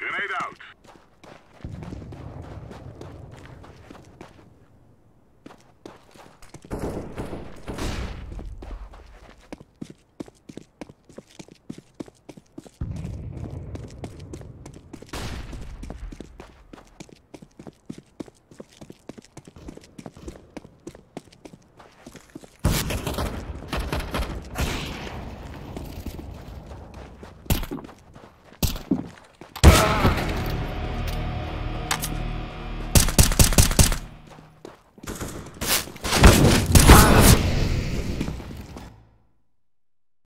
Grenade out.